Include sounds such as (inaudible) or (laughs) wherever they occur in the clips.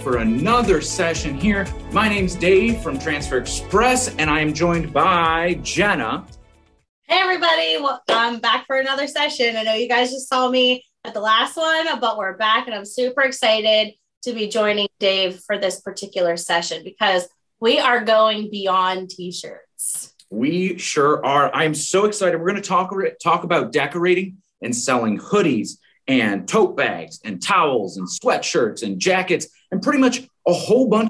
for another session here. My name's Dave from Transfer Express, and I am joined by Jenna. Hey, everybody. Well, I'm back for another session. I know you guys just saw me at the last one, but we're back, and I'm super excited to be joining Dave for this particular session because we are going beyond t shirts. We sure are. I'm so excited. We're going to talk, talk about decorating and selling hoodies and tote bags and towels and sweatshirts and jackets and pretty much a whole bunch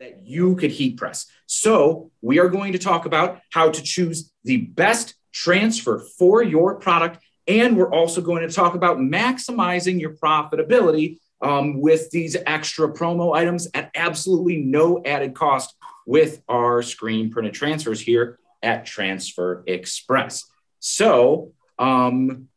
that you could heat press. So, we are going to talk about how to choose the best transfer for your product. And we're also going to talk about maximizing your profitability um, with these extra promo items at absolutely no added cost with our screen printed transfers here at Transfer Express. So, um,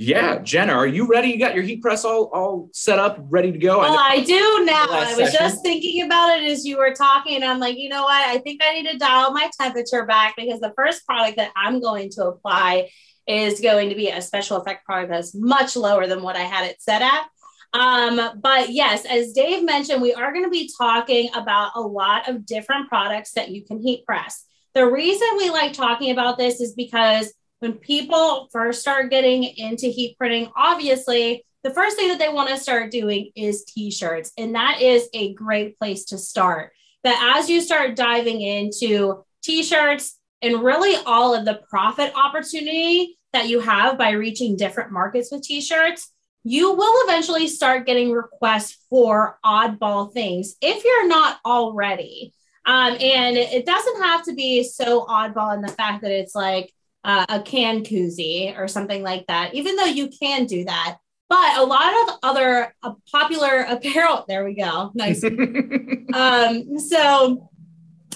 yeah, Jenna, are you ready? You got your heat press all all set up, ready to go? Well, I, I do now. I was session. just thinking about it as you were talking, I'm like, you know what? I think I need to dial my temperature back because the first product that I'm going to apply is going to be a special effect product that's much lower than what I had it set at. Um, but yes, as Dave mentioned, we are going to be talking about a lot of different products that you can heat press. The reason we like talking about this is because when people first start getting into heat printing, obviously the first thing that they want to start doing is t-shirts and that is a great place to start. But as you start diving into t-shirts and really all of the profit opportunity that you have by reaching different markets with t-shirts you will eventually start getting requests for oddball things if you're not already. Um, and it doesn't have to be so oddball in the fact that it's like uh, a can koozie or something like that, even though you can do that. But a lot of other uh, popular (laughs) apparel, there we go, nice. (laughs) um, so,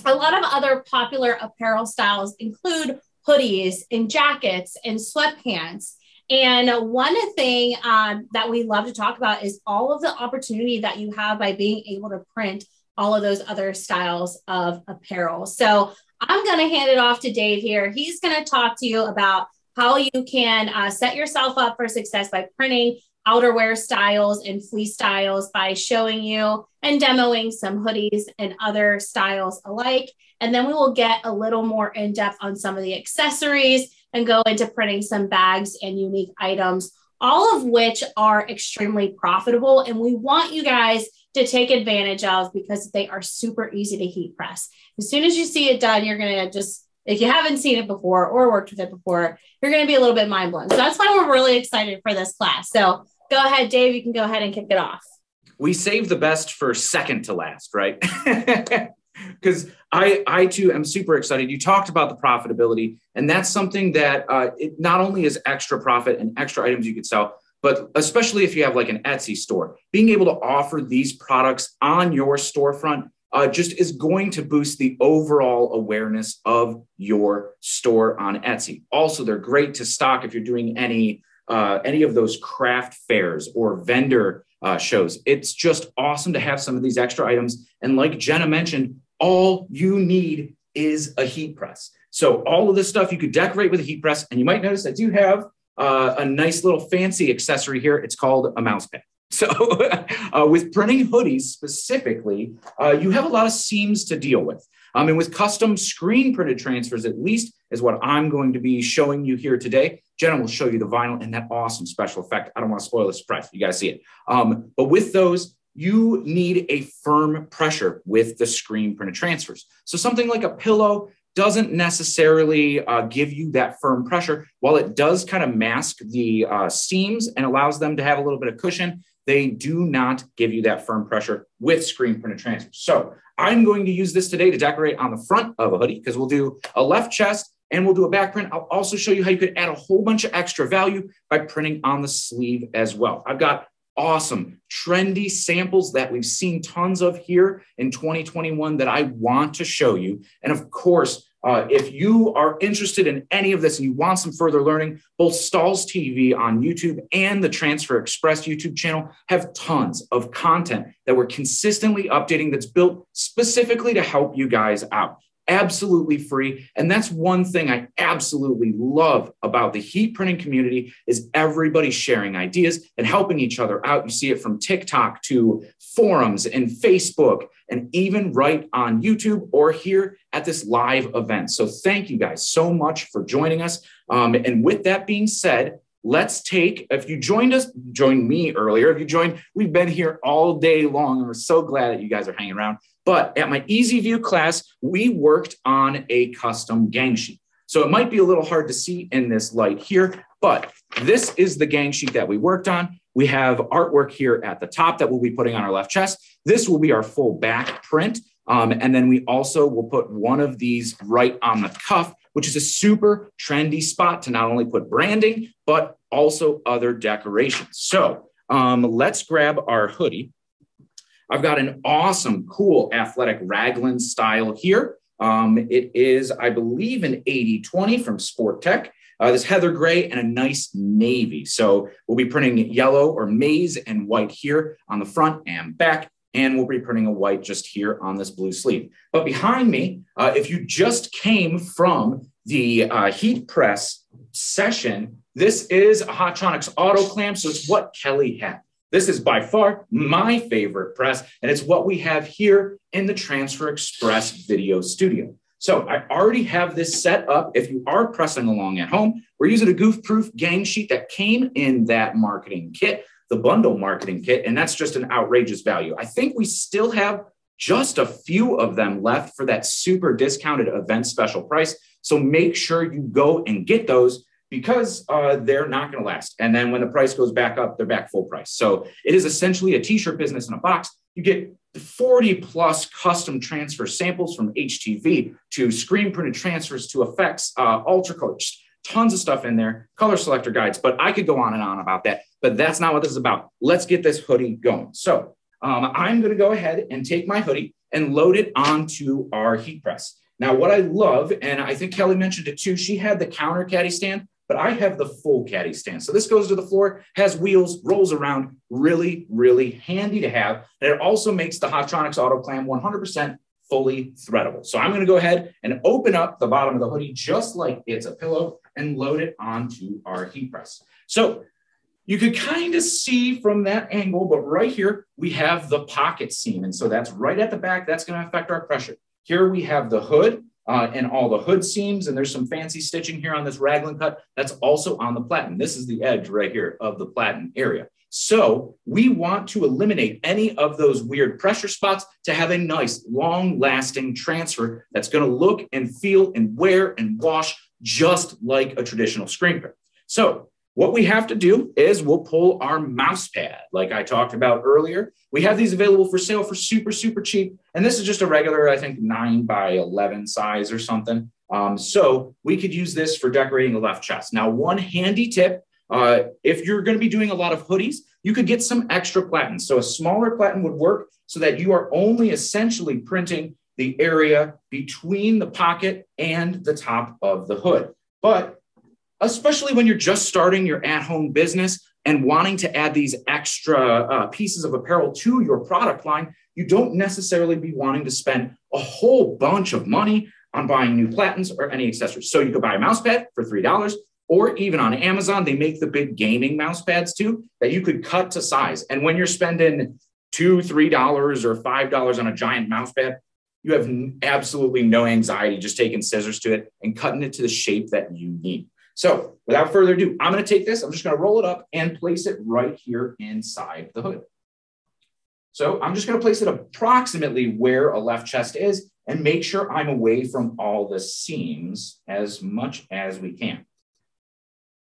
a lot of other popular apparel styles include hoodies and jackets and sweatpants. And one thing um, that we love to talk about is all of the opportunity that you have by being able to print all of those other styles of apparel. So I'm going to hand it off to Dave here. He's going to talk to you about how you can uh, set yourself up for success by printing outerwear styles and fleece styles by showing you and demoing some hoodies and other styles alike. And then we will get a little more in depth on some of the accessories and go into printing some bags and unique items, all of which are extremely profitable. And we want you guys to take advantage of because they are super easy to heat press. As soon as you see it done, you're going to just, if you haven't seen it before or worked with it before, you're going to be a little bit mind blown. So that's why we're really excited for this class. So go ahead, Dave, you can go ahead and kick it off. We save the best for second to last, right? (laughs) because I, I too am super excited. You talked about the profitability, and that's something that uh, it not only is extra profit and extra items you could sell, but especially if you have like an Etsy store, being able to offer these products on your storefront uh, just is going to boost the overall awareness of your store on Etsy. Also, they're great to stock if you're doing any uh, any of those craft fairs or vendor uh, shows. It's just awesome to have some of these extra items. And like Jenna mentioned, all you need is a heat press. So all of this stuff you could decorate with a heat press, and you might notice I do have uh, a nice little fancy accessory here. It's called a mouse pad. So, (laughs) uh, with printing hoodies specifically, uh, you have a lot of seams to deal with. Um, and with custom screen printed transfers, at least, is what I'm going to be showing you here today. Jenna will show you the vinyl and that awesome special effect. I don't want to spoil the surprise. You to see it. Um, but with those, you need a firm pressure with the screen printed transfers. So something like a pillow doesn't necessarily uh, give you that firm pressure. While it does kind of mask the uh, seams and allows them to have a little bit of cushion, they do not give you that firm pressure with screen printed transfers. So I'm going to use this today to decorate on the front of a hoodie because we'll do a left chest and we'll do a back print. I'll also show you how you could add a whole bunch of extra value by printing on the sleeve as well. I've got awesome, trendy samples that we've seen tons of here in 2021 that I want to show you. And of course, uh, if you are interested in any of this and you want some further learning, both Stahls TV on YouTube and the Transfer Express YouTube channel have tons of content that we're consistently updating that's built specifically to help you guys out. Absolutely free. And that's one thing I absolutely love about the heat printing community is everybody sharing ideas and helping each other out. You see it from TikTok to forums and Facebook and even right on YouTube or here at this live event. So thank you guys so much for joining us. Um, and with that being said, let's take if you joined us joined me earlier if you joined we've been here all day long and we're so glad that you guys are hanging around but at my easy view class we worked on a custom gang sheet so it might be a little hard to see in this light here but this is the gang sheet that we worked on we have artwork here at the top that we'll be putting on our left chest this will be our full back print um, and then we also will put one of these right on the cuff which is a super trendy spot to not only put branding, but also other decorations. So um, let's grab our hoodie. I've got an awesome, cool athletic raglan style here. Um, it is, I believe, an 80 20 from Sport-Tek. Uh, this heather gray and a nice navy. So we'll be printing yellow or maize and white here on the front and back and we'll be printing a white just here on this blue sleeve. But behind me, uh, if you just came from the uh, heat press session, this is a Hotronix auto clam. So it's what Kelly had. This is by far my favorite press, and it's what we have here in the Transfer Express video studio. So I already have this set up. If you are pressing along at home, we're using a goof-proof gang sheet that came in that marketing kit the bundle marketing kit, and that's just an outrageous value. I think we still have just a few of them left for that super discounted event special price. So make sure you go and get those because uh, they're not going to last. And then when the price goes back up, they're back full price. So it is essentially a t-shirt business in a box. You get 40 plus custom transfer samples from HTV to screen printed transfers to effects, uh, ultra colors, tons of stuff in there, color selector guides, but I could go on and on about that, but that's not what this is about. Let's get this hoodie going. So um, I'm going to go ahead and take my hoodie and load it onto our heat press. Now, what I love, and I think Kelly mentioned it too, she had the counter caddy stand, but I have the full caddy stand. So this goes to the floor, has wheels, rolls around, really, really handy to have. And it also makes the Hotronix Auto Clam 100% fully threadable. So I'm going to go ahead and open up the bottom of the hoodie just like it's a pillow and load it onto our heat press. So you could kind of see from that angle, but right here, we have the pocket seam. And so that's right at the back. That's going to affect our pressure. Here we have the hood uh, and all the hood seams, and there's some fancy stitching here on this raglan cut. That's also on the platen. This is the edge right here of the platen area. So we want to eliminate any of those weird pressure spots to have a nice long lasting transfer that's going to look and feel and wear and wash just like a traditional screen print. So what we have to do is we'll pull our mouse pad, like I talked about earlier. We have these available for sale for super, super cheap. And this is just a regular, I think, 9 by 11 size or something. Um, so we could use this for decorating the left chest. Now, one handy tip uh, if you're going to be doing a lot of hoodies, you could get some extra platen. So a smaller platen would work so that you are only essentially printing the area between the pocket and the top of the hood. But especially when you're just starting your at home business and wanting to add these extra uh, pieces of apparel to your product line, you don't necessarily be wanting to spend a whole bunch of money on buying new platens or any accessories. So you could buy a mouse pad for $3, or even on Amazon, they make the big gaming mouse pads too that you could cut to size. And when you're spending two, three dollars or five dollars on a giant mouse pad, you have absolutely no anxiety just taking scissors to it and cutting it to the shape that you need. So without further ado, I'm going to take this, I'm just going to roll it up and place it right here inside the hood. So I'm just going to place it approximately where a left chest is and make sure I'm away from all the seams as much as we can.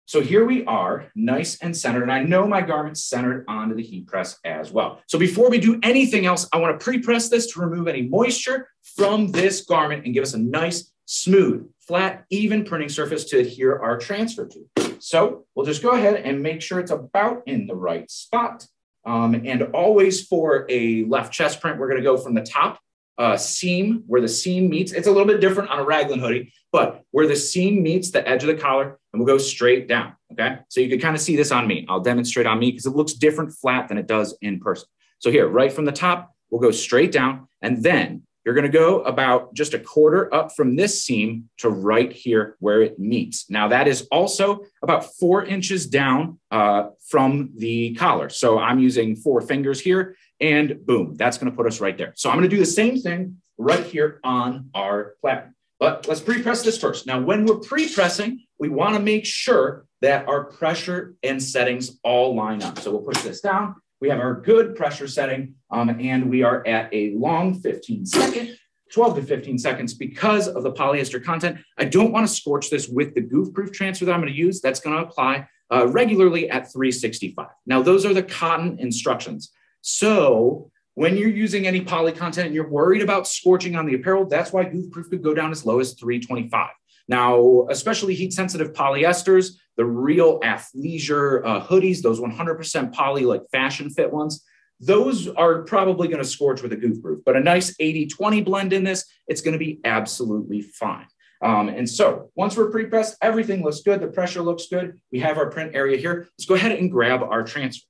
So here we are, nice and centered. And I know my garment's centered onto the heat press as well. So before we do anything else, I want to pre-press this to remove any moisture from this garment and give us a nice, smooth, flat, even printing surface to adhere our transfer to. So we'll just go ahead and make sure it's about in the right spot. Um, and always for a left chest print, we're going to go from the top uh, seam, where the seam meets. It's a little bit different on a raglan hoodie, but where the seam meets the edge of the collar, and we'll go straight down. Okay. So you can kind of see this on me. I'll demonstrate on me because it looks different flat than it does in person. So here, right from the top, we'll go straight down. And then you're going to go about just a quarter up from this seam to right here where it meets. Now that is also about four inches down uh, from the collar. So I'm using four fingers here and boom, that's going to put us right there. So I'm going to do the same thing right here on our platen. But let's pre-press this first. Now, when we're pre-pressing, we want to make sure that our pressure and settings all line up. So we'll push this down we have our good pressure setting, um, and we are at a long 15 second, 12 to 15 seconds because of the polyester content. I don't want to scorch this with the goof proof transfer that I'm going to use. That's going to apply uh, regularly at 365. Now, those are the cotton instructions. So when you're using any poly content and you're worried about scorching on the apparel, that's why goof proof could go down as low as 325. Now, especially heat sensitive polyesters, the real athleisure uh, hoodies, those 100% poly, like fashion fit ones, those are probably going to scorch with a goof proof. But a nice 80 20 blend in this, it's going to be absolutely fine. Um, and so once we're pre-pressed, everything looks good. The pressure looks good. We have our print area here. Let's go ahead and grab our transfer.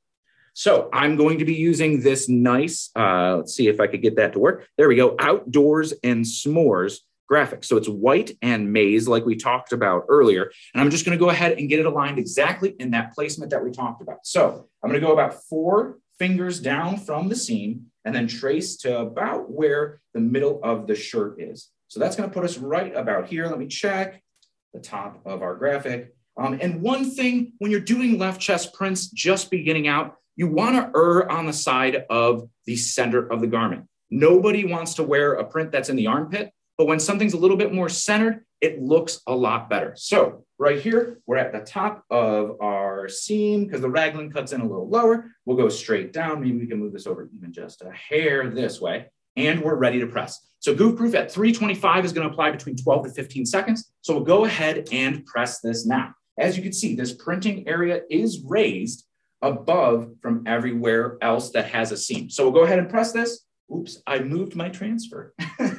So I'm going to be using this nice, uh, let's see if I could get that to work. There we go, Outdoors and S'mores graphics. So it's white and maize, like we talked about earlier. And I'm just going to go ahead and get it aligned exactly in that placement that we talked about. So I'm going to go about four fingers down from the seam and then trace to about where the middle of the shirt is. So that's going to put us right about here. Let me check the top of our graphic. Um, and one thing when you're doing left chest prints just beginning out, you want to err on the side of the center of the garment. Nobody wants to wear a print that's in the armpit but when something's a little bit more centered, it looks a lot better. So right here, we're at the top of our seam because the raglan cuts in a little lower. We'll go straight down. Maybe we can move this over even just a hair this way. And we're ready to press. So goof proof at 325 is going to apply between 12 to 15 seconds. So we'll go ahead and press this now. As you can see, this printing area is raised above from everywhere else that has a seam. So we'll go ahead and press this. Oops, I moved my transfer. (laughs)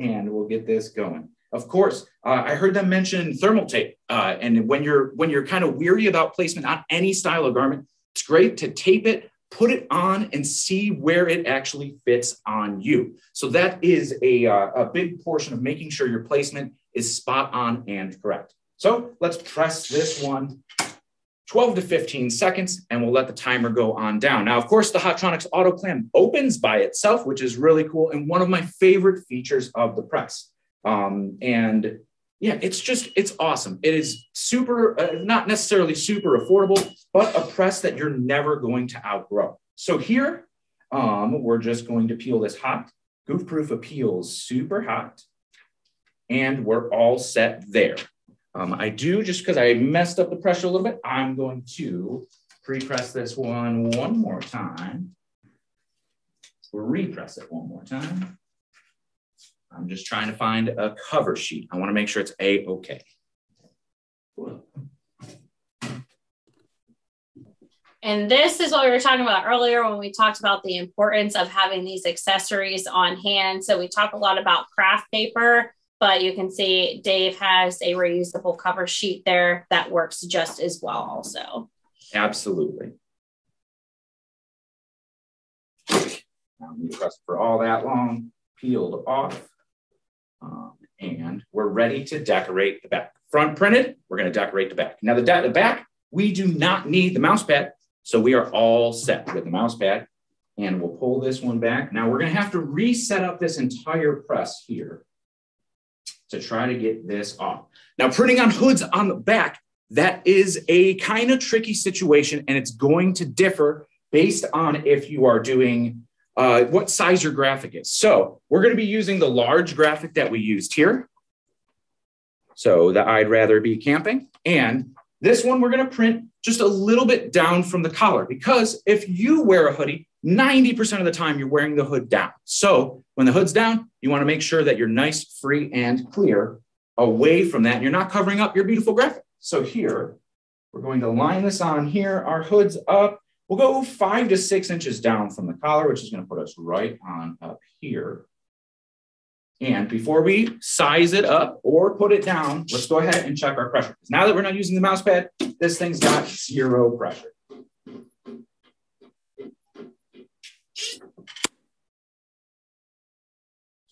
and we'll get this going. Of course, uh, I heard them mention thermal tape, uh, and when you're when you're kind of weary about placement on any style of garment, it's great to tape it, put it on, and see where it actually fits on you. So that is a, uh, a big portion of making sure your placement is spot on and correct. So let's press this one 12 to 15 seconds, and we'll let the timer go on down. Now, of course, the Hotronix auto clam opens by itself, which is really cool and one of my favorite features of the press. Um, and yeah, it's just, it's awesome. It is super, uh, not necessarily super affordable, but a press that you're never going to outgrow. So here, um, we're just going to peel this hot. Goof Proof appeals super hot. And we're all set there. Um, I do, just because I messed up the pressure a little bit, I'm going to pre-press this one one more time. Repress it one more time. I'm just trying to find a cover sheet. I want to make sure it's A-okay. And this is what we were talking about earlier when we talked about the importance of having these accessories on hand. So we talk a lot about craft paper but you can see Dave has a reusable cover sheet there that works just as well also. Absolutely. Now we press for all that long, peeled off, um, and we're ready to decorate the back. Front printed, we're gonna decorate the back. Now the, the back, we do not need the mouse pad, so we are all set with the mouse pad. And we'll pull this one back. Now we're gonna have to reset up this entire press here to try to get this off. Now, printing on hoods on the back, that is a kind of tricky situation, and it's going to differ based on if you are doing uh, what size your graphic is. So we're going to be using the large graphic that we used here. So the I'd rather be camping. And this one we're going to print just a little bit down from the collar because if you wear a hoodie, 90% of the time you're wearing the hood down. So when the hood's down, you want to make sure that you're nice, free, and clear away from that. You're not covering up your beautiful graphic. So here, we're going to line this on here. Our hood's up. We'll go five to six inches down from the collar, which is going to put us right on up here. And before we size it up or put it down, let's go ahead and check our pressure. Now that we're not using the mouse pad, this thing's got zero pressure.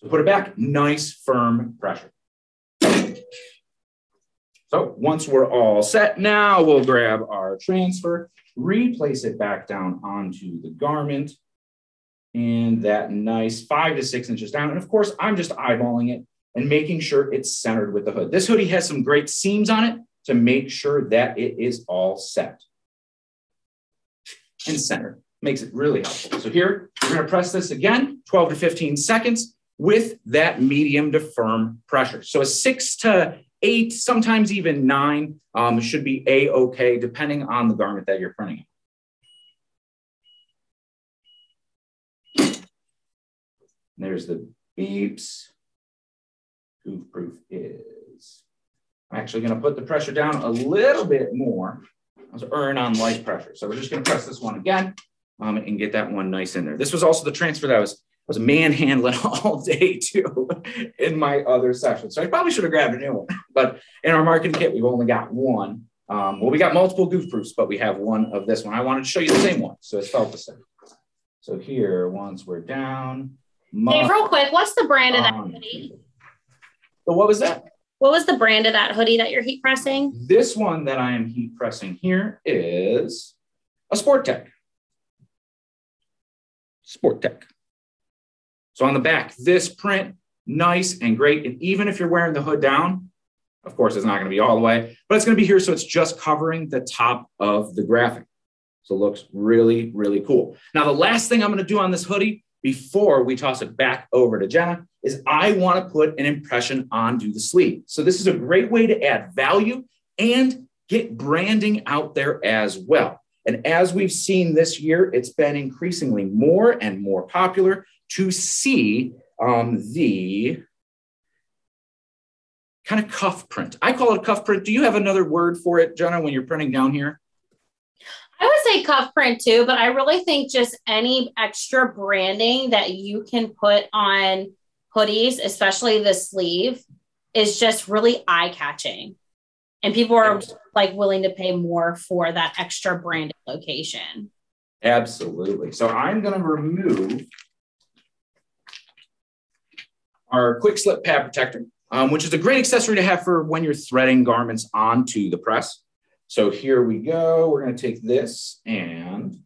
So put it back, nice firm pressure. So once we're all set, now we'll grab our transfer, replace it back down onto the garment and that nice five to six inches down. And of course, I'm just eyeballing it and making sure it's centered with the hood. This hoodie has some great seams on it to make sure that it is all set and centered. Makes it really helpful. So here, we're gonna press this again, 12 to 15 seconds with that medium to firm pressure. So a six to eight, sometimes even nine um, should be a-okay depending on the garment that you're printing. There's the beeps. Goof proof is. I'm actually going to put the pressure down a little bit more. I was earn on light pressure. So we're just going to press this one again um, and get that one nice in there. This was also the transfer that I was was manhandling (laughs) all day too in my other session. So I probably should have grabbed a new one. But in our marketing kit, we've only got one. Um, well, we got multiple goof proofs, but we have one of this one. I wanted to show you the same one. So it's felt the same. So here, once we're down. Hey, real quick, what's the brand of that hoodie? So what was that? What was the brand of that hoodie that you're heat pressing? This one that I am heat pressing here is a Sport-Tek. Sport Tech. So on the back, this print, nice and great. And even if you're wearing the hood down, of course, it's not going to be all the way, but it's going to be here. So it's just covering the top of the graphic. So it looks really, really cool. Now, the last thing I'm going to do on this hoodie before we toss it back over to Jenna is I want to put an impression onto the sleeve. So this is a great way to add value and get branding out there as well. And as we've seen this year, it's been increasingly more and more popular to see um, the kind of cuff print. I call it a cuff print. Do you have another word for it, Jenna, when you're printing down here? I would say cuff print too, but I really think just any extra branding that you can put on hoodies, especially the sleeve, is just really eye catching. And people are like willing to pay more for that extra branded location. Absolutely. So I'm going to remove our quick slip pad protector, um, which is a great accessory to have for when you're threading garments onto the press. So here we go. We're going to take this and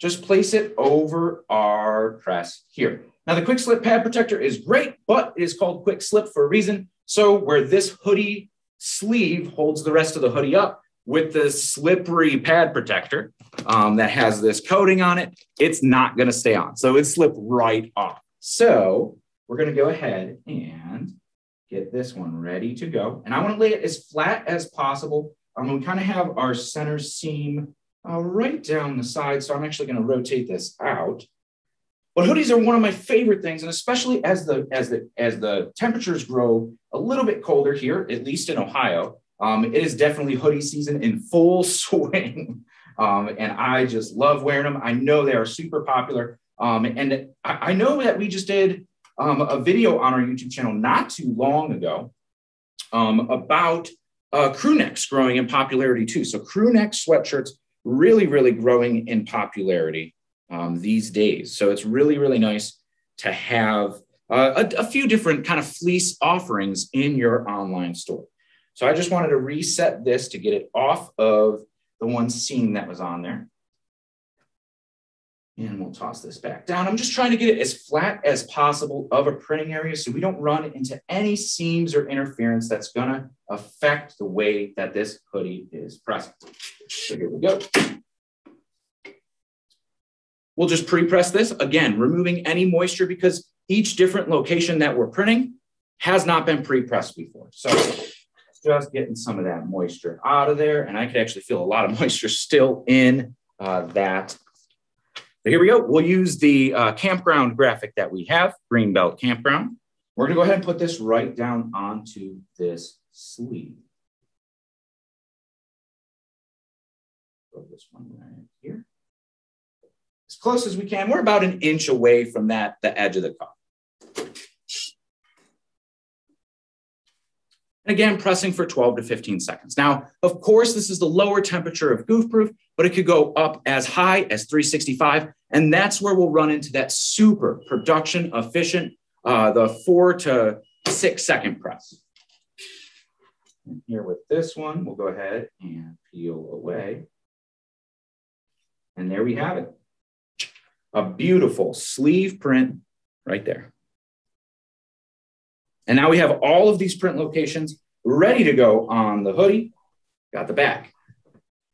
just place it over our press here. Now the quick slip pad protector is great, but it is called quick slip for a reason. So where this hoodie sleeve holds the rest of the hoodie up with the slippery pad protector um, that has this coating on it, it's not going to stay on. So it slip right off. So we're going to go ahead and get this one ready to go. And I want to lay it as flat as possible. Um, we kind of have our center seam uh, right down the side. So I'm actually going to rotate this out. But hoodies are one of my favorite things, and especially as the as the as the temperatures grow a little bit colder here, at least in Ohio, um, it is definitely hoodie season in full (laughs) swing. Um, and I just love wearing them. I know they are super popular. Um, and I, I, know that we just did um, a video on our YouTube channel not too long ago um, about uh, crew necks growing in popularity too. So crew neck sweatshirts really, really growing in popularity um, these days. So it's really, really nice to have uh, a, a few different kind of fleece offerings in your online store. So I just wanted to reset this to get it off of the one scene that was on there. And we'll toss this back down. I'm just trying to get it as flat as possible of a printing area so we don't run into any seams or interference that's gonna affect the way that this hoodie is pressed. So here we go. We'll just pre-press this, again, removing any moisture because each different location that we're printing has not been pre-pressed before. So just getting some of that moisture out of there. And I could actually feel a lot of (laughs) moisture still in uh, that. So here we go. We'll use the uh, campground graphic that we have, Greenbelt Campground. We're gonna go ahead and put this right down onto this sleeve. Throw this one right here as close as we can. We're about an inch away from that, the edge of the cup. And again, pressing for 12 to 15 seconds. Now, of course, this is the lower temperature of goof proof, but it could go up as high as 365. And that's where we'll run into that super production efficient uh, the four to six second press. And here with this one, we'll go ahead and peel away. And there we have it. A beautiful sleeve print right there. And now we have all of these print locations ready to go on the hoodie. Got the back,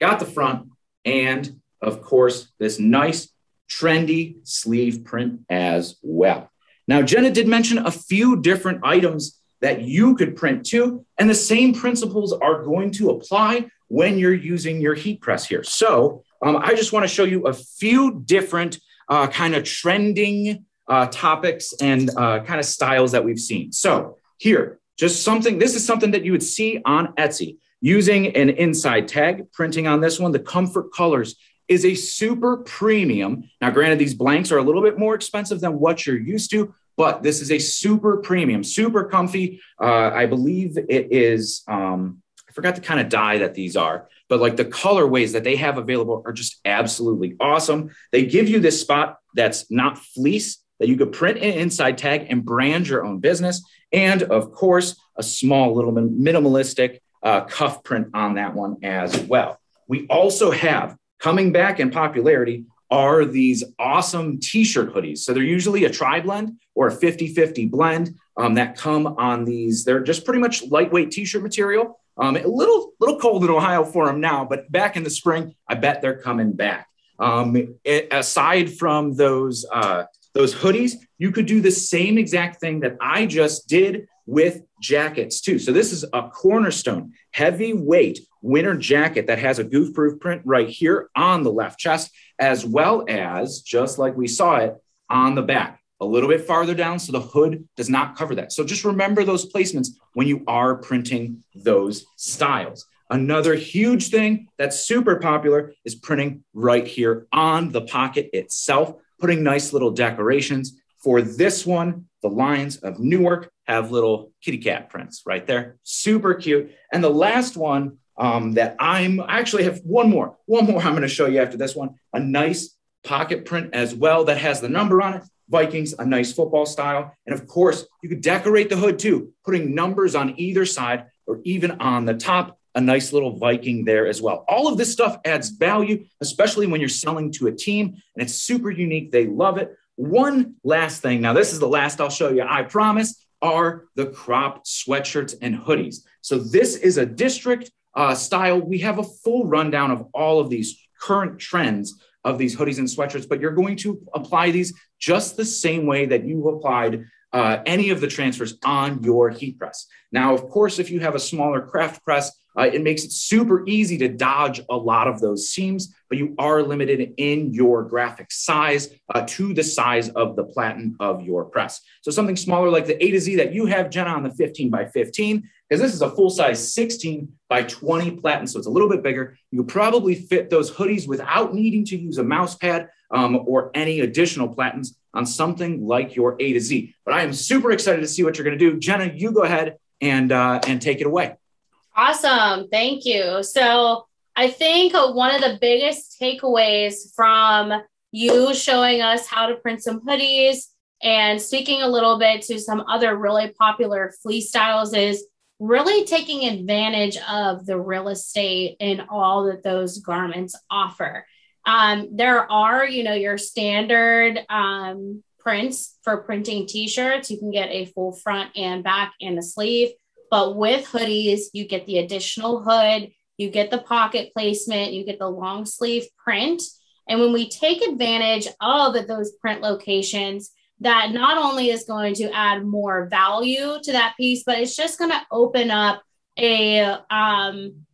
got the front, and of course, this nice trendy sleeve print as well. Now, Jenna did mention a few different items that you could print too, and the same principles are going to apply when you're using your heat press here. So um, I just want to show you a few different uh, kind of trending uh, topics and uh, kind of styles that we've seen. So here, just something, this is something that you would see on Etsy using an inside tag, printing on this one, the comfort colors is a super premium. Now, granted, these blanks are a little bit more expensive than what you're used to, but this is a super premium, super comfy. Uh, I believe it is, um, I forgot the kind of dye that these are, but like the colorways that they have available are just absolutely awesome. They give you this spot that's not fleece that you could print an inside tag and brand your own business. And of course, a small little minimalistic uh, cuff print on that one as well. We also have coming back in popularity are these awesome t-shirt hoodies. So they're usually a tri blend or a 50-50 blend um, that come on these. They're just pretty much lightweight t-shirt material. Um, a little little cold in Ohio for them now, but back in the spring, I bet they're coming back. Um, it, aside from those uh, those hoodies, you could do the same exact thing that I just did with jackets too. So this is a cornerstone heavyweight winter jacket that has a goof proof print right here on the left chest, as well as just like we saw it on the back, a little bit farther down. So the hood does not cover that. So just remember those placements when you are printing those styles. Another huge thing that's super popular is printing right here on the pocket itself, putting nice little decorations. For this one, the Lions of Newark have little kitty cat prints right there. Super cute. And the last one um, that I'm I actually have one more, one more I'm going to show you after this one. A nice pocket print as well that has the number on it. Vikings, a nice football style. And of course, you could decorate the hood too, putting numbers on either side or even on the top, a nice little Viking there as well. All of this stuff adds value, especially when you're selling to a team and it's super unique. They love it. One last thing. Now, this is the last I'll show you, I promise, are the crop sweatshirts and hoodies. So, this is a district uh, style. We have a full rundown of all of these current trends of these hoodies and sweatshirts, but you're going to apply these just the same way that you applied uh, any of the transfers on your heat press. Now, of course, if you have a smaller craft press, uh, it makes it super easy to dodge a lot of those seams, but you are limited in your graphic size uh, to the size of the platen of your press. So something smaller like the A to Z that you have, Jenna, on the 15 by 15, because this is a full size 16 by 20 platen, so it's a little bit bigger. You probably fit those hoodies without needing to use a mouse pad um, or any additional platens on something like your A to Z. But I am super excited to see what you're going to do. Jenna, you go ahead and uh, and take it away. Awesome. Thank you. So I think one of the biggest takeaways from you showing us how to print some hoodies and speaking a little bit to some other really popular fleece styles is really taking advantage of the real estate and all that those garments offer. Um, there are, you know, your standard um, prints for printing t-shirts. You can get a full front and back and a sleeve. But with hoodies, you get the additional hood, you get the pocket placement, you get the long sleeve print. And when we take advantage of those print locations, that not only is going to add more value to that piece, but it's just going to open up a, um,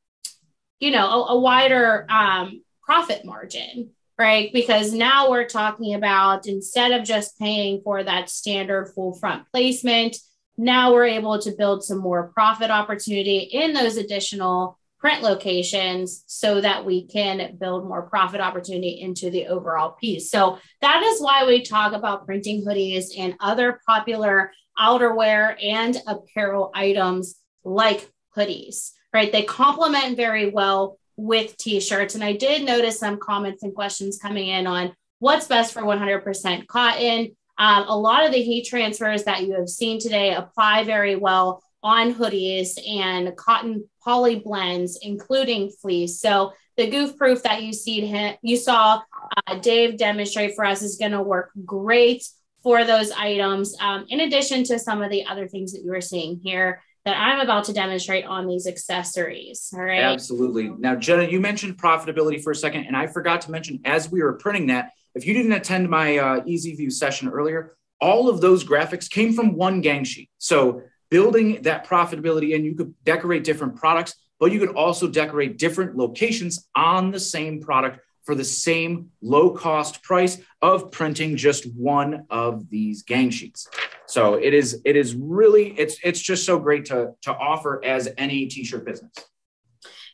you know, a, a wider um, profit margin, right? Because now we're talking about instead of just paying for that standard full front placement, now we're able to build some more profit opportunity in those additional print locations so that we can build more profit opportunity into the overall piece. So that is why we talk about printing hoodies and other popular outerwear and apparel items like hoodies, right? They complement very well with t-shirts. And I did notice some comments and questions coming in on what's best for 100% cotton Um, a lot of the heat transfers that you have seen today apply very well on hoodies and cotton poly blends, including fleece. So the goof proof that you see you saw uh, Dave demonstrate for us is going to work great for those items. Um, in addition to some of the other things that you are seeing here that I'm about to demonstrate on these accessories. All right. Absolutely. Now, Jenna, you mentioned profitability for a second, and I forgot to mention as we were printing that, if you didn't attend my uh, Easy View session earlier, all of those graphics came from one gang sheet. So building that profitability and you could decorate different products, but you could also decorate different locations on the same product for the same low cost price of printing just one of these gang sheets. So it is it is really it's it's just so great to to offer as any t-shirt business.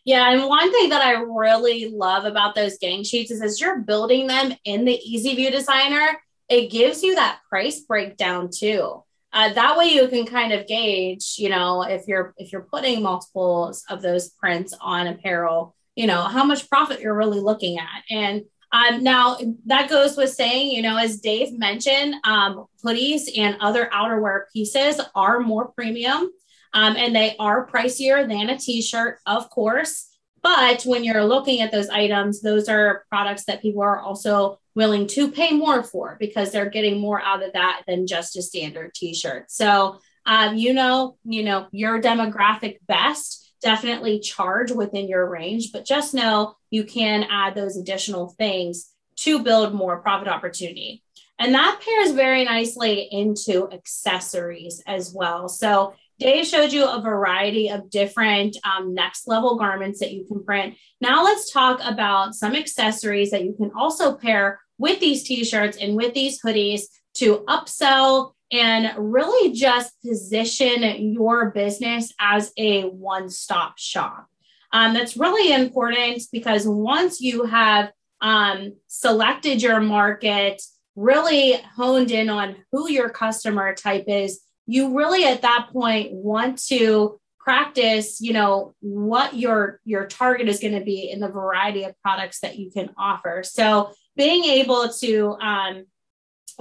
Yeah, and one thing that I really love about those gang sheets is as you're building them in the Easy View Designer, it gives you that price breakdown too. Uh, that way you can kind of gauge, you know, if you're if you're putting multiples of those prints on apparel, you know, how much profit you're really looking at. And um, now that goes with saying, you know, as Dave mentioned, um, hoodies and other outerwear pieces are more premium um, and they are pricier than a t-shirt, of course. But when you're looking at those items, those are products that people are also willing to pay more for because they're getting more out of that than just a standard t-shirt. So, um, you know, you know your demographic best definitely charge within your range, but just know you can add those additional things to build more profit opportunity. And that pairs very nicely into accessories as well. So Dave showed you a variety of different um, next level garments that you can print. Now let's talk about some accessories that you can also pair with these t-shirts and with these hoodies to upsell and really just position your business as a one stop shop. Um, that's really important because once you have um, selected your market, really honed in on who your customer type is, you really at that point want to practice you know what your your target is going to be in the variety of products that you can offer so being able to um,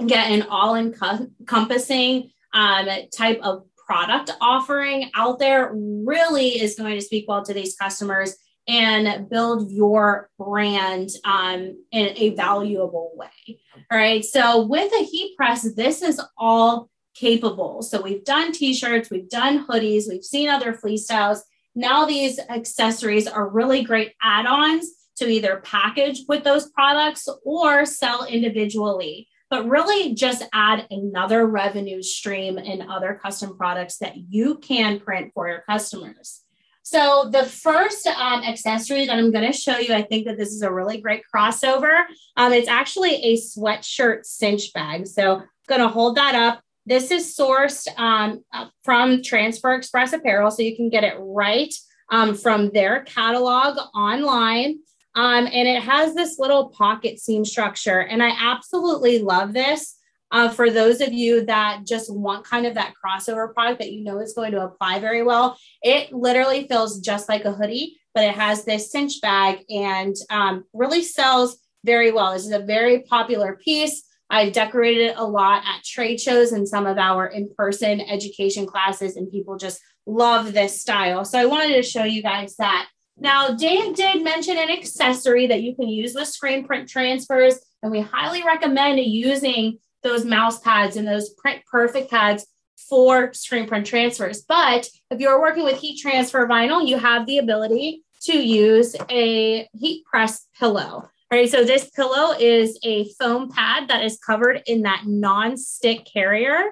get an all encompassing um, type of product offering out there really is going to speak well to these customers and build your brand um, in a valuable way. All right. So with a heat press, this is all capable. So we've done t-shirts, we've done hoodies, we've seen other fleece styles. Now these accessories are really great add-ons to either package with those products or sell individually but really just add another revenue stream in other custom products that you can print for your customers. So the first um, accessory that I'm going to show you, I think that this is a really great crossover. Um, it's actually a sweatshirt cinch bag. So I'm going to hold that up. This is sourced um, from Transfer Express Apparel, so you can get it right um, from their catalog online. Um, and it has this little pocket seam structure. And I absolutely love this. Uh, for those of you that just want kind of that crossover product that you know is going to apply very well, it literally feels just like a hoodie, but it has this cinch bag and um, really sells very well. This is a very popular piece. I've decorated it a lot at trade shows and some of our in person education classes, and people just love this style. So I wanted to show you guys that. Now, Dave did mention an accessory that you can use with screen print transfers, and we highly recommend using those mouse pads and those print perfect pads for screen print transfers. But if you're working with heat transfer vinyl, you have the ability to use a heat press pillow. All right, so this pillow is a foam pad that is covered in that non-stick carrier.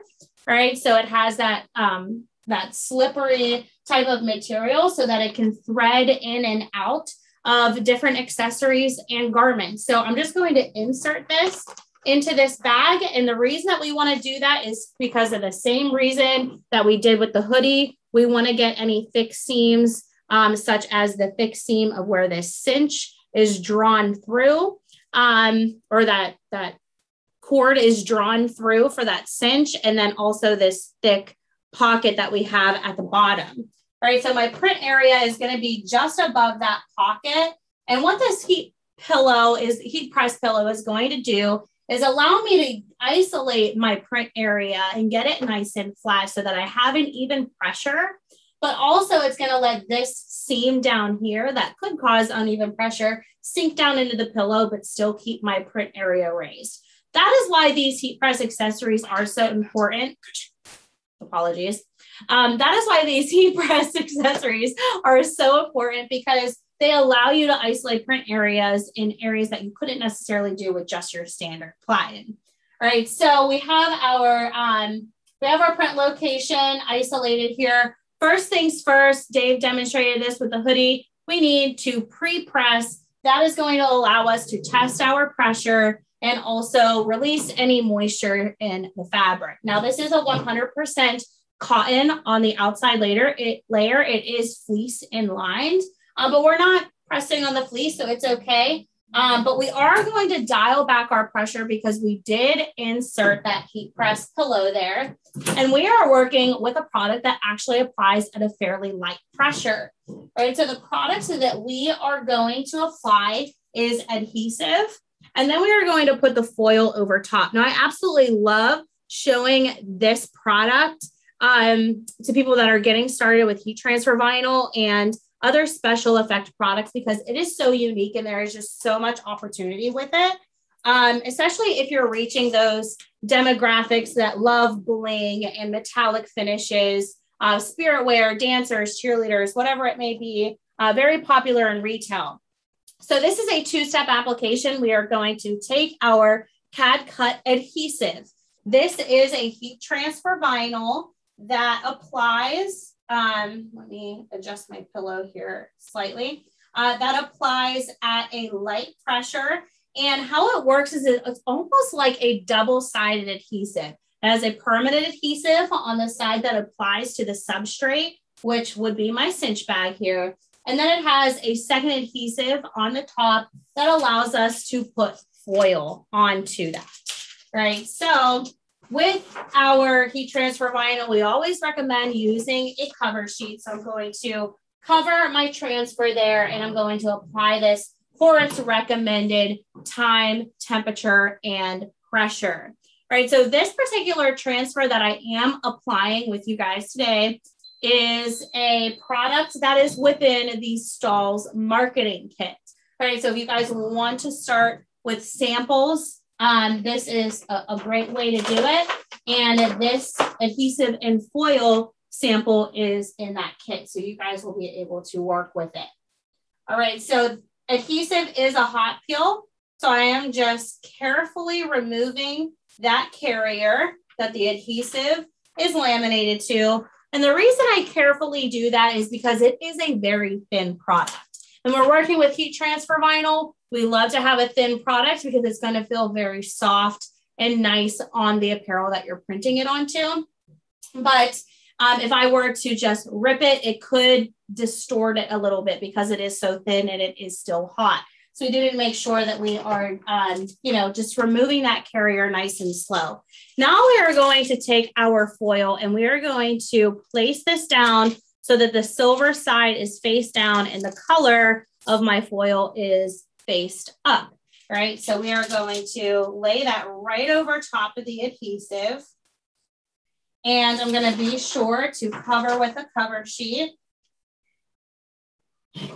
Right, so it has that um, that slippery type of material so that it can thread in and out of different accessories and garments. So I'm just going to insert this into this bag. And the reason that we want to do that is because of the same reason that we did with the hoodie. We want to get any thick seams, um, such as the thick seam of where this cinch is drawn through, um, or that that cord is drawn through for that cinch, and then also this thick pocket that we have at the bottom. All right, so my print area is going to be just above that pocket. And what this heat pillow is, heat press pillow is going to do is allow me to isolate my print area and get it nice and flat so that I have an even pressure. But also it's going to let this seam down here that could cause uneven pressure sink down into the pillow, but still keep my print area raised. That is why these heat press accessories are so important. Apologies. Um, that is why these (laughs) heat press accessories are so important because they allow you to isolate print areas in areas that you couldn't necessarily do with just your standard platen. All right, so we have our um, we have our print location isolated here. First things first, Dave demonstrated this with the hoodie. We need to pre-press. That is going to allow us to test our pressure and also release any moisture in the fabric. Now, this is a 100% cotton on the outside layer. It layer it is fleece and lined, uh, but we're not pressing on the fleece, so it's okay. Um, but we are going to dial back our pressure because we did insert that heat press pillow there. And we are working with a product that actually applies at a fairly light pressure, right? So the product that we are going to apply is adhesive. And then we are going to put the foil over top. Now, I absolutely love showing this product um, to people that are getting started with heat transfer vinyl and other special effect products because it is so unique and there is just so much opportunity with it. Um, especially if you're reaching those demographics that love bling and metallic finishes, uh, spirit wear, dancers, cheerleaders, whatever it may be, uh, very popular in retail. So this is a two-step application. We are going to take our CAD cut adhesive. This is a heat transfer vinyl that applies, um, let me adjust my pillow here slightly, uh, that applies at a light pressure. And how it works is it's almost like a double-sided adhesive. It has a permanent adhesive on the side that applies to the substrate, which would be my cinch bag here. And then it has a second adhesive on the top that allows us to put foil onto that, right? So with our heat transfer vinyl, we always recommend using a cover sheet. So I'm going to cover my transfer there and I'm going to apply this for its recommended time, temperature, and pressure. Right, so this particular transfer that I am applying with you guys today is a product that is within the Stahls marketing kit. All right, so if you guys want to start with samples um, this is a, a, great way to do it. And this adhesive and foil sample is in that kit. So you guys will be able to work with it. All right, so adhesive is a hot peel. So I am just carefully removing that carrier that the adhesive is laminated to. And the reason I carefully do that is because it is a very thin product. And we're working with heat transfer vinyl. We love to have a thin product because it's going to feel very soft and nice on the apparel that you're printing it onto. But um, if I were to just rip it, it could distort it a little bit because it is so thin and it is still hot. So we to make sure that we are, um, you know, just removing that carrier nice and slow. Now we are going to take our foil and we are going to place this down so that the silver side is face down and the color of my foil is faced up, right? So we are going to lay that right over top of the adhesive. And I'm gonna be sure to cover with a cover sheet.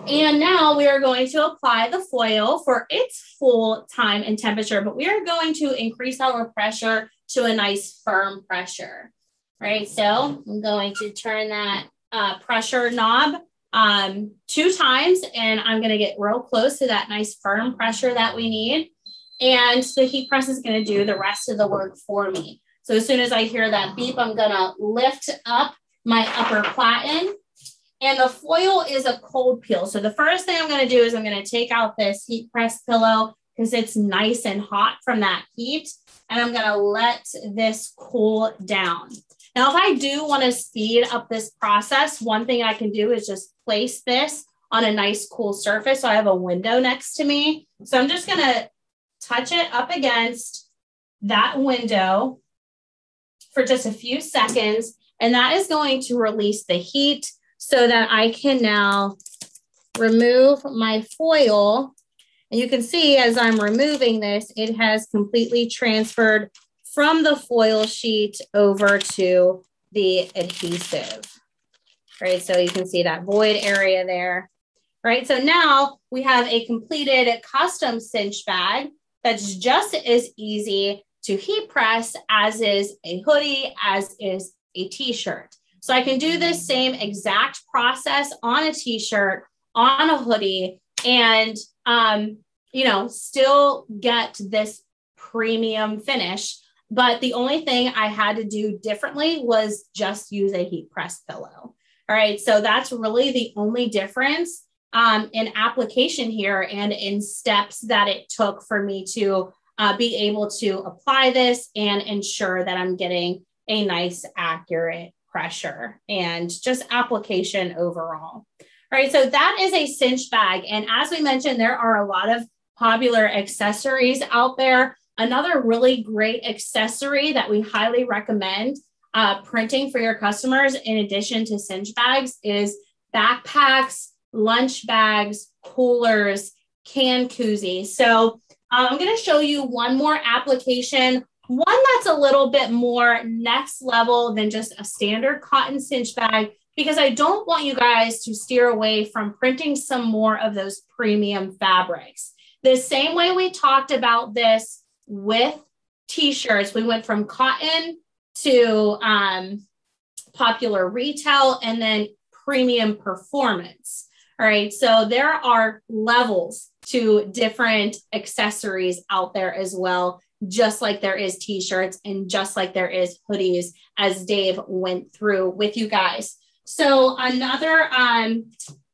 And now we are going to apply the foil for its full time and temperature, but we are going to increase our pressure to a nice firm pressure, right? So I'm going to turn that uh, pressure knob um, two times and I'm going to get real close to that nice firm pressure that we need. And the heat press is going to do the rest of the work for me. So as soon as I hear that beep, I'm going to lift up my upper platen. And the foil is a cold peel. So the first thing I'm going to do is I'm going to take out this heat press pillow because it's nice and hot from that heat. And I'm going to let this cool down. Now, if I do want to speed up this process, one thing I can do is just place this on a nice cool surface. So I have a window next to me. So I'm just going to touch it up against that window for just a few seconds. And that is going to release the heat so that I can now remove my foil And you can see as I'm removing this, it has completely transferred from the foil sheet over to the adhesive. Right, so you can see that void area there. Right, so now we have a completed custom cinch bag that's just as easy to heat press as is a hoodie, as is a t-shirt. So I can do this same exact process on a t-shirt, on a hoodie, and um, you know, still get this premium finish. But the only thing I had to do differently was just use a heat press pillow. All right. So that's really the only difference um, in application here and in steps that it took for me to uh, be able to apply this and ensure that I'm getting a nice, accurate pressure and just application overall. All right, so that is a cinch bag. And as we mentioned, there are a lot of popular accessories out there. Another really great accessory that we highly recommend uh, printing for your customers, in addition to cinch bags, is backpacks, lunch bags, coolers, can koozies. So uh, I'm going to show you one more application, one that's a little bit more next level than just a standard cotton cinch bag, because I don't want you guys to steer away from printing some more of those premium fabrics. The same way we talked about this with t-shirts, we went from cotton to um, popular retail and then premium performance. All right, so there are levels to different accessories out there as well, just like there is t-shirts and just like there is hoodies, as Dave went through with you guys. So another, um,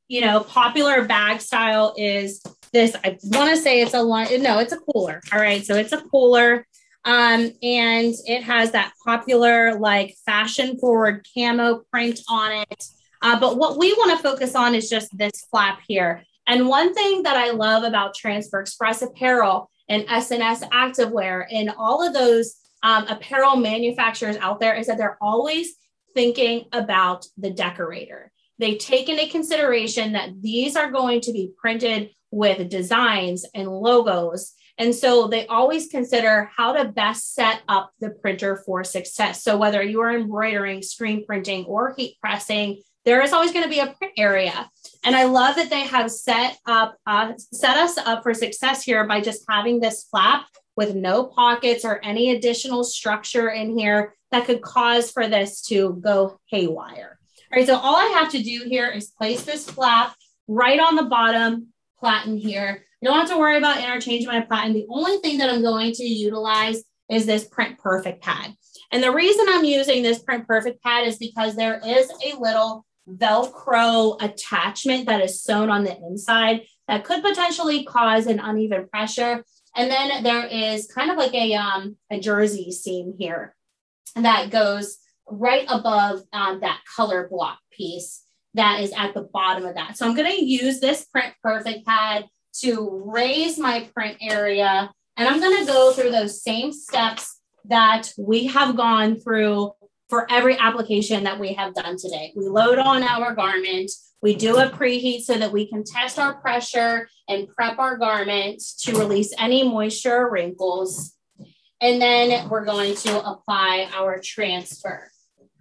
you know, popular bag style is this. I want to say it's a line. No, it's a cooler. All right, so it's a cooler. Um, and it has that popular like fashion forward camo print on it. Uh, but what we want to focus on is just this flap here. And one thing that I love about Transfer Express apparel and S&S Activewear and all of those um, apparel manufacturers out there is that they're always thinking about the decorator. They take into consideration that these are going to be printed with designs and logos. And so they always consider how to best set up the printer for success. So whether you are embroidering, screen printing, or heat pressing, there is always going to be a print area. And I love that they have set up uh, set us up for success here by just having this flap with no pockets or any additional structure in here that could cause for this to go haywire. All right, so all I have to do here is place this flap right on the bottom platen here. You don't have to worry about interchanging my platen. The only thing that I'm going to utilize is this Print Perfect pad. And the reason I'm using this Print Perfect pad is because there is a little Velcro attachment that is sewn on the inside that could potentially cause an uneven pressure. And then there is kind of like a, um, a jersey seam here that goes right above um, that color block piece that is at the bottom of that. So I'm going to use this Print Perfect pad to raise my print area. And I'm going to go through those same steps that we have gone through for every application that we have done today. We load on our garment, we do a preheat so that we can test our pressure and prep our garment to release any moisture or wrinkles. And then we're going to apply our transfer.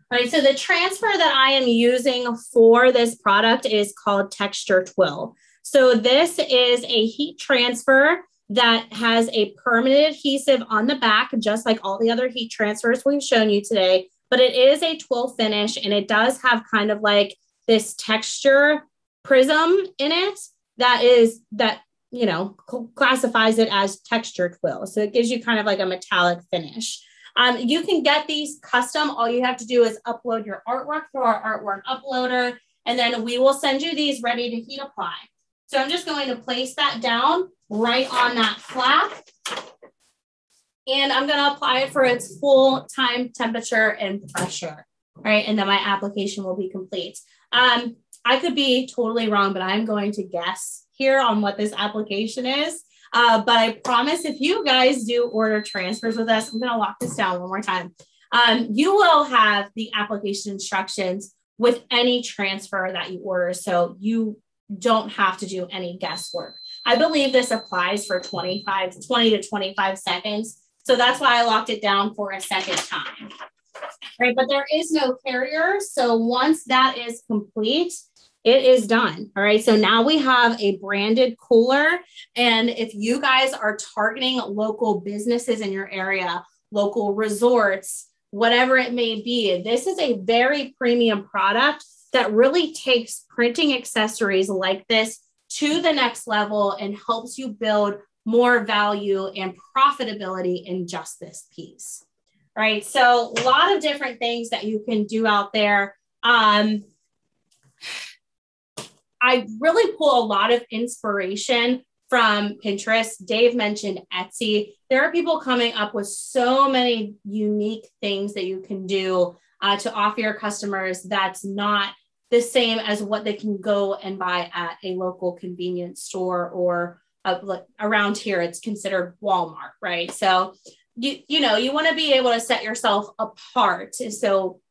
Right, so the transfer that I am using for this product is called Texture Twill. So this is a heat transfer that has a permanent adhesive on the back, just like all the other heat transfers we've shown you today but it is a twill finish and it does have kind of like this texture prism in it that is that you know classifies it as texture twill so it gives you kind of like a metallic finish um, you can get these custom all you have to do is upload your artwork through our artwork uploader and then we will send you these ready to heat apply so i'm just going to place that down right on that flap and I'm going to apply it for its full time temperature and pressure. All right. And then my application will be complete. Um, I could be totally wrong, but I'm going to guess here on what this application is. Uh, but I promise if you guys do order transfers with us, I'm going to lock this down one more time. Um, you will have the application instructions with any transfer that you order. So you don't have to do any guesswork. I believe this applies for 25, 20 to 25 seconds. So that's why I locked it down for a second time. Right, but there is no carrier. So once that is complete, it is done. All right. So now we have a branded cooler. And if you guys are targeting local businesses in your area, local resorts, whatever it may be, this is a very premium product that really takes printing accessories like this to the next level and helps you build more value and profitability in just this piece. Right. So a lot of different things that you can do out there. Um, I really pull a lot of inspiration from Pinterest. Dave mentioned Etsy. There are people coming up with so many unique things that you can do uh, to offer your customers that's not the same as what they can go and buy at a local convenience store or around here it's considered Walmart, right? So you you know you want to be able to set yourself apart. So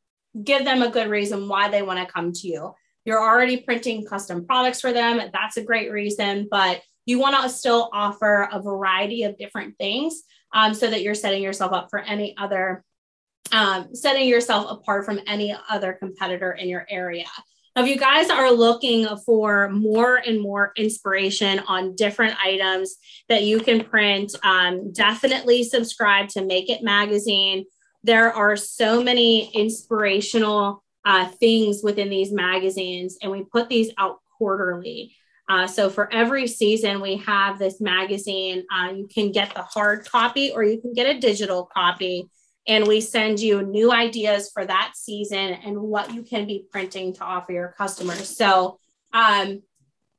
give them a good reason why they want to come to you. You're already printing custom products for them. That's a great reason, but you want to still offer a variety of different things um, so that you're setting yourself up for any other, um, setting yourself apart from any other competitor in your area. Now, if you guys are looking for more and more inspiration on different items that you can print, um, definitely subscribe to Make It Magazine. There are so many inspirational uh, things within these magazines, and we put these out quarterly. Uh, so for every season, we have this magazine. Uh, you can get the hard copy or you can get a digital copy. And we send you new ideas for that season and what you can be printing to offer your customers. So um,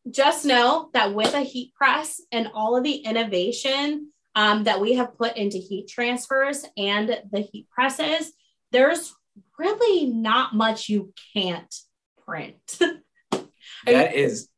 just know that with a heat press and all of the innovation um, that we have put into heat transfers and the heat presses, there's really not much you can't print. (laughs) that is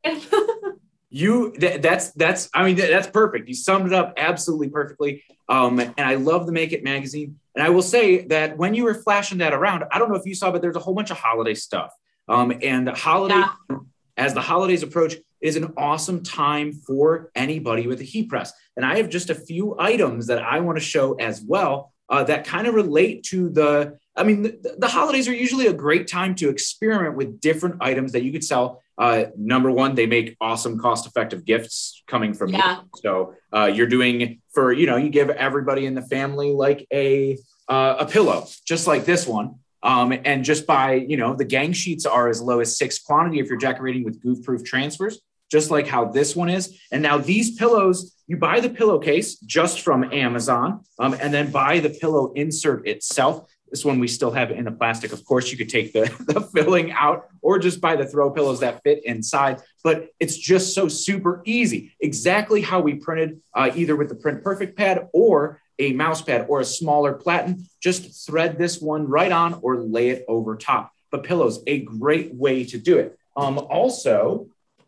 (laughs) you that, that's that's i mean that's perfect. You summed it up absolutely perfectly. Um and i love the make it magazine. And i will say that when you were flashing that around i don't know if you saw but there's a whole bunch of holiday stuff. Um and the holiday yeah. as the holidays approach is an awesome time for anybody with a heat press. And i have just a few items that i want to show as well uh, that kind of relate to the I mean, the, the, holidays are usually a great time to experiment with different items that you could sell. Uh, number one, they make awesome, cost-effective gifts coming from yeah. you. So uh, you're doing for you know you give everybody in the family like a uh, a pillow, just like this one. Um, and just by you know the gang sheets are as low as six quantity if you're decorating with goof-proof transfers, just like how this one is. And now these pillows, you buy the pillowcase just from Amazon, um, and then buy the pillow insert itself. This one we still have in the plastic. Of course, you could take the, (laughs) the filling out or just buy the throw pillows that fit inside, but it's just so super easy. Exactly how we printed uh, either with the Print Perfect pad or a mouse pad or a smaller platen. Just thread this one right on or lay it over top. But pillows, a great way to do it. Um, also, I'm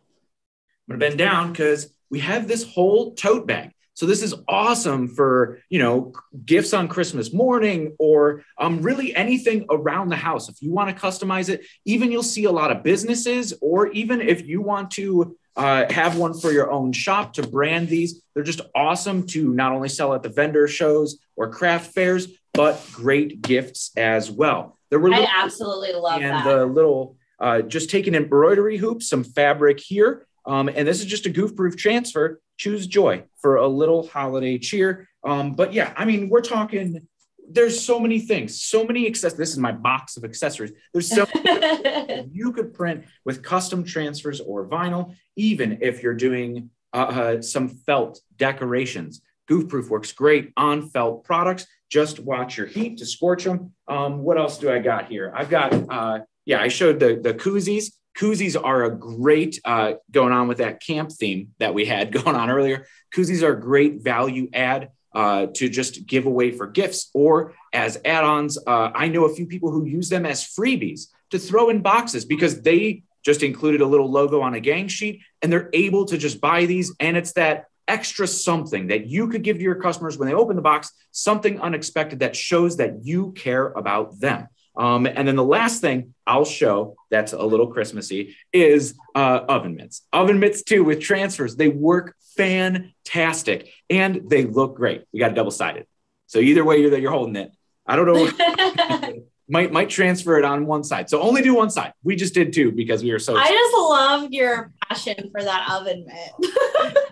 gonna bend down because we have this whole tote bag. So this is awesome for you know gifts on Christmas morning or um, really anything around the house. If you want to customize it, even you'll see a lot of businesses, or even if you want to uh, have one for your own shop to brand these, they're just awesome to not only sell at the vendor shows or craft fairs, but great gifts as well. There were I absolutely love and that. the little uh, just take an embroidery hoop, some fabric here, um, and this is just a goof proof transfer choose joy for a little holiday cheer. Um, but yeah, I mean, we're talking. There's so many things, so many accessories. This is my box of accessories. There's so (laughs) you could print with custom transfers or vinyl, even if you're doing uh, uh, some felt decorations. Goofproof works great on felt products. Just watch your heat to scorch them. Um, what else do I got here? I've got, uh, yeah, I showed the, the koozies. Koozies are a great, uh, going on with that camp theme that we had (laughs) going on earlier. Koozies are a great value add uh, to just give away for gifts or as add ons. Uh, I know a few people who use them as freebies to throw in boxes because they just included a little logo on a gang sheet and they're able to just buy these. And it's that extra something that you could give to your customers when they open the box, something unexpected that shows that you care about them. Um, and then the last thing I'll show that's a little Christmassy is uh, oven mitts. Oven mitts too with transfers. They work fantastic and they look great. We got a double sided. So either way you're, you're holding it. I don't know. (laughs) might might transfer it on one side. So only do one side. We just did two because we were so. I just love your passion for that oven mitt. (laughs)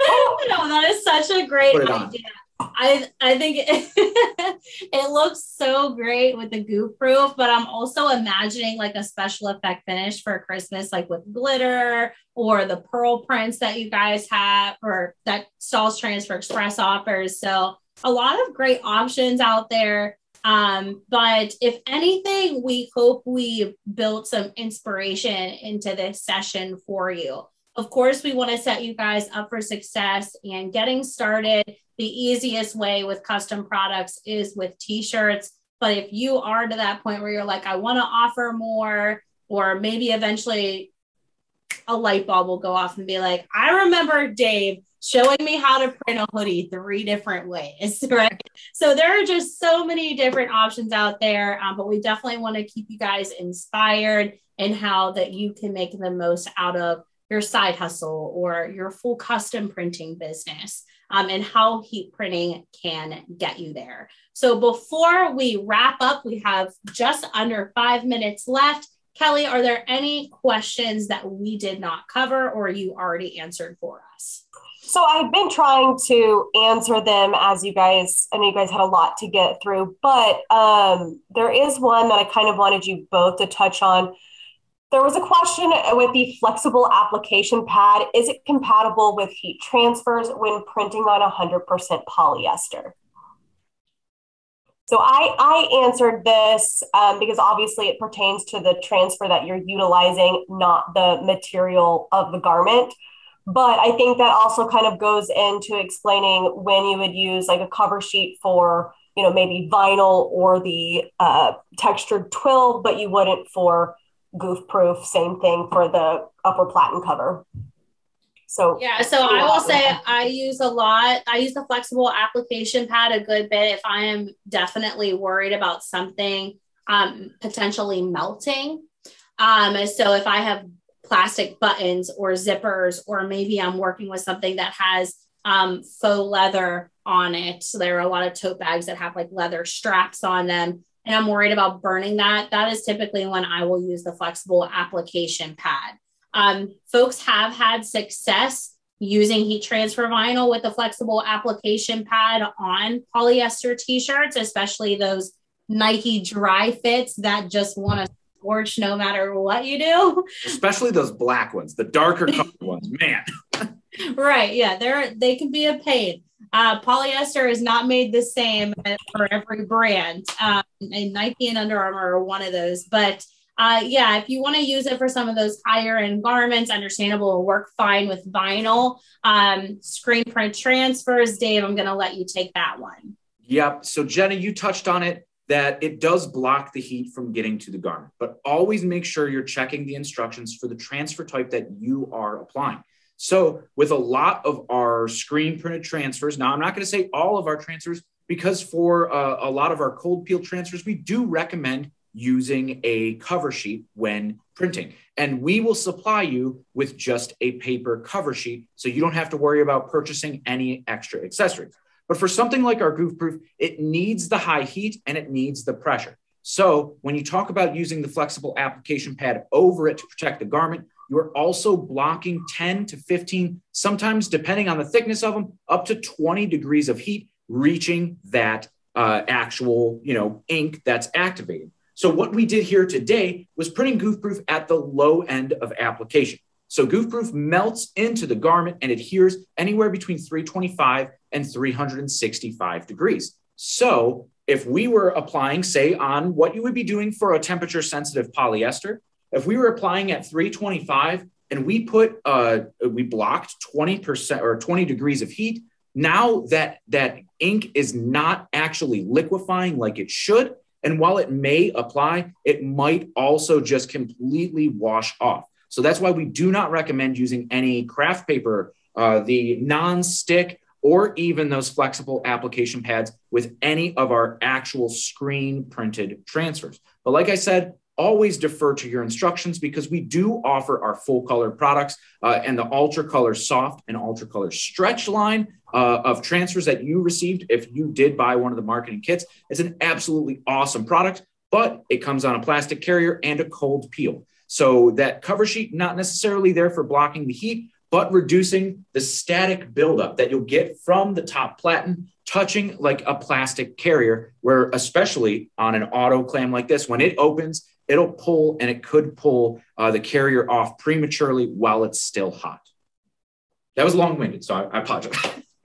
oh. no, that is such a great idea. On. I I think it, (laughs) it looks so great with the goof proof, but I'm also imagining like a special effect finish for Christmas, like with glitter or the pearl prints that you guys have, or that Stahls Transfer Express offers. So a lot of great options out there. Um, but if anything, we hope we built some inspiration into this session for you. Of course, we want to set you guys up for success and getting started. The easiest way with custom products is with t shirts. But if you are to that point where you're like, I want to offer more, or maybe eventually a light bulb will go off and be like, I remember Dave showing me how to print a hoodie three different ways, (laughs) right? so there are just so many different options out there, um, but we definitely want to keep you guys inspired in how that you can make the most out of your side hustle or your full custom printing business um, and how heat printing can get you there. So before we wrap up, we have just under five minutes left. Kelly, are there any questions that we did not cover or you already answered for us? So I've been trying to answer them as you guys, I know you guys had a lot to get through, but um, there is one that I kind of wanted you both to touch on. There was a question with the flexible application pad. Is it compatible with heat transfers when printing on 100% polyester? So I, I answered this um, because obviously it pertains to the transfer that you're utilizing, not the material of the garment. But I think that also kind of goes into explaining when you would use like a cover sheet for, you know, maybe vinyl or the uh, textured twill, but you wouldn't for goof proof. Same thing for the upper platen cover. So yeah, so I will say I use a lot. I use the flexible application pad a good bit if I am definitely worried about something um, potentially melting. Um, so if I have plastic buttons or zippers, or maybe I'm working with something that has um, faux leather on it. So there are a lot of tote bags that have like leather straps on them and I'm worried about burning that, that is typically when I will use the flexible application pad. Um, folks have had success using heat transfer vinyl with the flexible application pad on polyester t-shirts, especially those Nike Dri-FITs that just want to scorch no matter what you do. Especially those black ones, the darker (laughs) colored ones, man. right. Yeah, they're they can be a pain. Uh, polyester is not made the same for every brand. Um, and Nike and Under Armour are one of those. But uh, yeah, if you want to use it for some of those higher end garments, understandable, will work fine with vinyl. Um, screen print transfers, Dave, I'm going to let you take that one. Yep. So, Jenna, you touched on it that it does block the heat from getting to the garment, but always make sure you're checking the instructions for the transfer type that you are applying. So, with a lot of our screen printed transfers, now I'm not going to say all of our transfers because for uh, a lot of our cold peel transfers, we do recommend using a cover sheet when printing. And we will supply you with just a paper cover sheet so you don't have to worry about purchasing any extra accessories. But for something like our goof proof, it needs the high heat and it needs the pressure. So when you talk about using the flexible application pad over it to protect the garment, you're also blocking 10 to 15, sometimes depending on the thickness of them, up to 20 degrees of heat reaching that uh, actual, you know, ink that's activated. So what we did here today was printing goofproof at the low end of application. So goofproof melts into the garment and adheres anywhere between 325 and 365 degrees. So if we were applying, say, on what you would be doing for a temperature sensitive polyester, if we were applying at 325 and we put uh, we blocked 20% or 20 degrees of heat, now that that ink is not actually liquefying like it should. And while it may apply, it might also just completely wash off. So that's why we do not recommend using any craft paper, uh, the non-stick or even those flexible application pads with any of our actual screen printed transfers. But like I said, always defer to your instructions because we do offer our full color products uh, and the ultra color soft and ultra color stretch line uh, of transfers that you received if you did buy one of the marketing kits. It's an absolutely awesome product, but it comes on a plastic carrier and a cold peel. So that cover sheet, not necessarily there for blocking the heat, but reducing the static buildup that you'll get from the top platen touching like a plastic carrier, where especially on an auto clam like this, when it opens, it'll pull and it could pull uh, the carrier off prematurely while it's still hot. That was long winded, so I, I apologize. (laughs)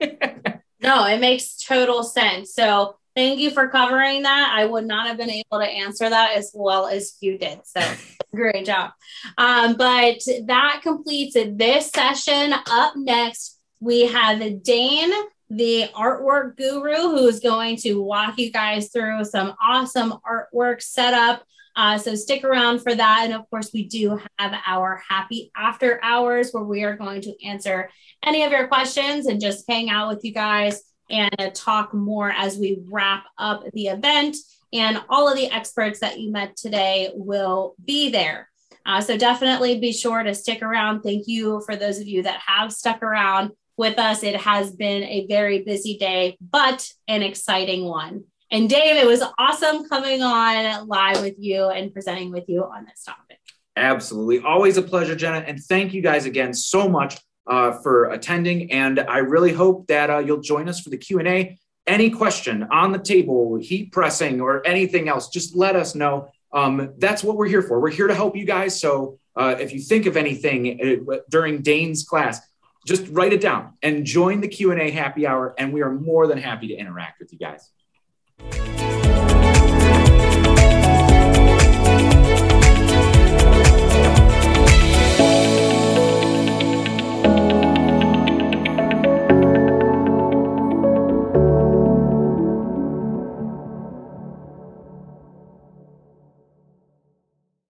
no, it makes total sense. So thank you for covering that. I would not have been able to answer that as well as you did. So (laughs) great job. Um, but that completes this session. Up next, we have Dane, the artwork guru, who is going to walk you guys through some awesome artwork setup. Uh, so stick around for that. And of course, we do have our happy after hours where we are going to answer any of your questions and just hang out with you guys and talk more as we wrap up the event. And all of the experts that you met today will be there. Uh, so definitely be sure to stick around. Thank you for those of you that have stuck around with us. It has been a very busy day, but an exciting one. And Dave, it was awesome coming on live with you and presenting with you on this topic. Absolutely. Always a pleasure, Jenna. And thank you guys again so much uh, for attending. And I really hope that uh, you'll join us for the Q&A. Any question on the table, heat pressing or anything else, just let us know. Um, that's what we're here for. We're here to help you guys. So uh, if you think of anything uh, during Dane's class, just write it down and join the Q&A happy hour. And we are more than happy to interact with you guys. Thank you